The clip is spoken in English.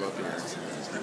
love the